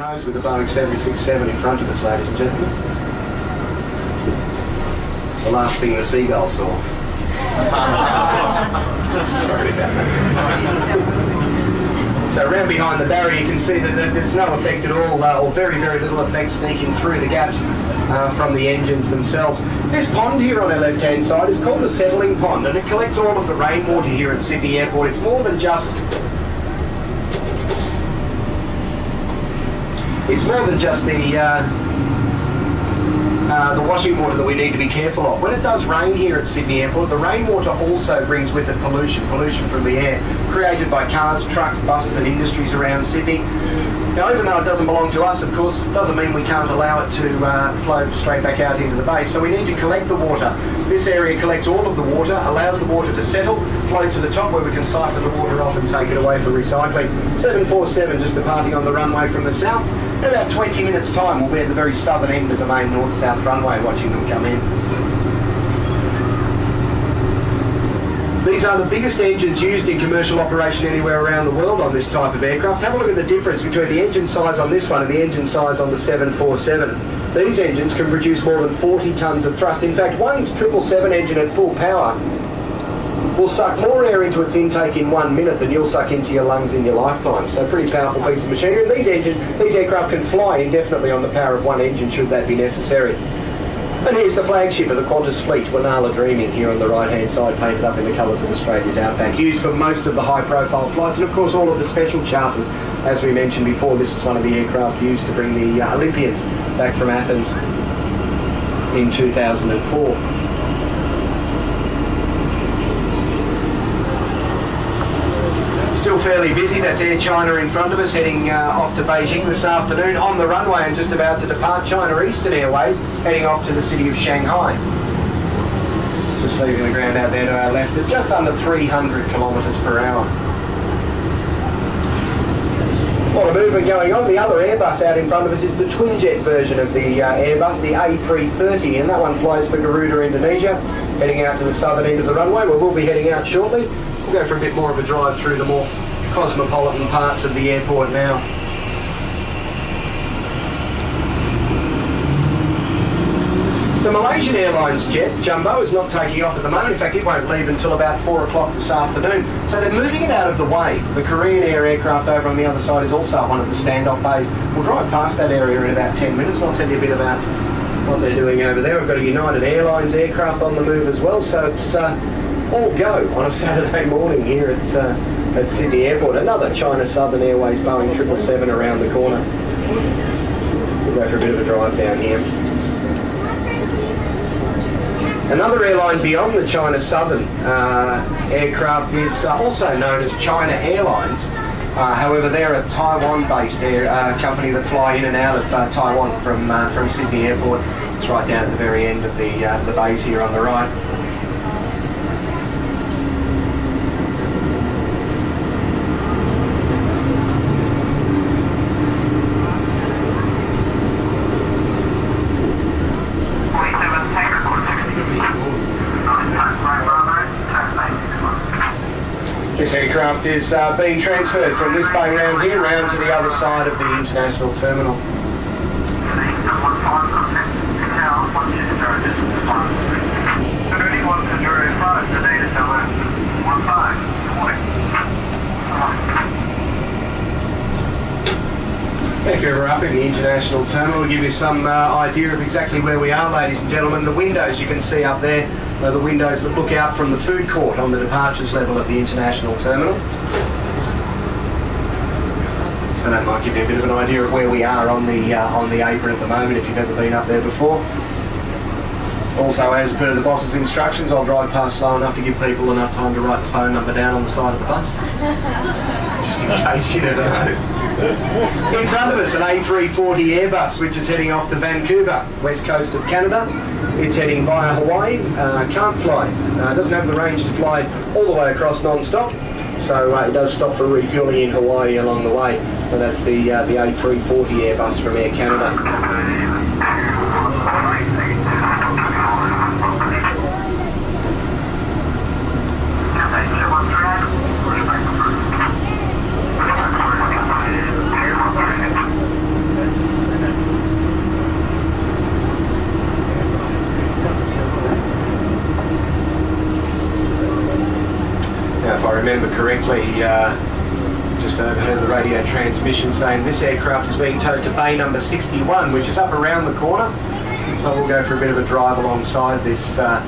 nose with the Boeing 767 in front of us, ladies and gentlemen. It's the last thing the seagull saw. Sorry about that. So around behind the barrier, you can see that there's no effect at all, uh, or very, very little effect sneaking through the gaps uh, from the engines themselves. This pond here on our left-hand side is called a settling pond, and it collects all of the rainwater here at Sydney Airport. It's more than just it's more than just the uh, uh, the washing water that we need to be careful of. When it does rain here at Sydney Airport, the rainwater also brings with it pollution, pollution from the air created by cars, trucks, buses, and industries around Sydney. Now, even though it doesn't belong to us, of course, it doesn't mean we can't allow it to uh, flow straight back out into the bay. So we need to collect the water. This area collects all of the water, allows the water to settle, float to the top where we can siphon the water off and take it away for recycling. 747 just departing on the runway from the south. In about 20 minutes' time, we'll be at the very southern end of the main north-south runway watching them come in. These are the biggest engines used in commercial operation anywhere around the world on this type of aircraft. Have a look at the difference between the engine size on this one and the engine size on the 747. These engines can produce more than 40 tonnes of thrust. In fact, one 777 engine at full power will suck more air into its intake in one minute than you'll suck into your lungs in your lifetime. So pretty powerful piece of machinery. And these engines, these aircraft can fly indefinitely on the power of one engine should that be necessary. And here's the flagship of the Qantas fleet, Wunala Dreaming, here on the right-hand side, painted up in the colours of Australia's Outback, used for most of the high-profile flights, and of course all of the special charters. As we mentioned before, this is one of the aircraft used to bring the uh, Olympians back from Athens in 2004. Still fairly busy. That's Air China in front of us, heading uh, off to Beijing this afternoon on the runway and just about to depart China Eastern Airways, heading off to the city of Shanghai. Just leaving the ground out there to our left at just under 300 kilometres per hour. A lot movement going on. The other Airbus out in front of us is the twin jet version of the uh, Airbus, the A330, and that one flies for Garuda, Indonesia, heading out to the southern end of the runway where we'll be heading out shortly. We'll go for a bit more of a drive through the more cosmopolitan parts of the airport now. The Malaysian Airlines jet, Jumbo, is not taking off at the moment. In fact, it won't leave until about 4 o'clock this afternoon. So they're moving it out of the way. The Korean Air aircraft over on the other side is also one of the standoff bays. We'll drive past that area in about 10 minutes and I'll tell you a bit about what they're doing over there. We've got a United Airlines aircraft on the move as well, so it's uh, all go on a Saturday morning here at, uh, at Sydney Airport. Another China Southern Airways Boeing 777 around the corner. We'll go for a bit of a drive down here. Another airline beyond the China Southern uh, aircraft is uh, also known as China Airlines. Uh, however, they're a Taiwan-based air uh, company that fly in and out of uh, Taiwan from uh, from Sydney Airport. It's right down at the very end of the the base here on the right. This aircraft is uh, being transferred from this bay round here round to the other side of the international terminal. If you're ever up in the international terminal, we'll give you some uh, idea of exactly where we are, ladies and gentlemen. The windows you can see up there are the windows that look out from the food court on the departures level of the international terminal. So that might give you a bit of an idea of where we are on the uh, on the apron at the moment if you've ever been up there before. Also, as per the boss's instructions, I'll drive past slow enough to give people enough time to write the phone number down on the side of the bus. In front of us, an A340 Airbus, which is heading off to Vancouver, west coast of Canada. It's heading via Hawaii. Uh, can't fly. Uh, doesn't have the range to fly all the way across non-stop. So uh, it does stop for refueling in Hawaii along the way. So that's the uh, the A340 Airbus from Air Canada. Remember correctly, uh, just overheard the radio transmission saying this aircraft is being towed to bay number 61, which is up around the corner. So we'll go for a bit of a drive alongside this uh,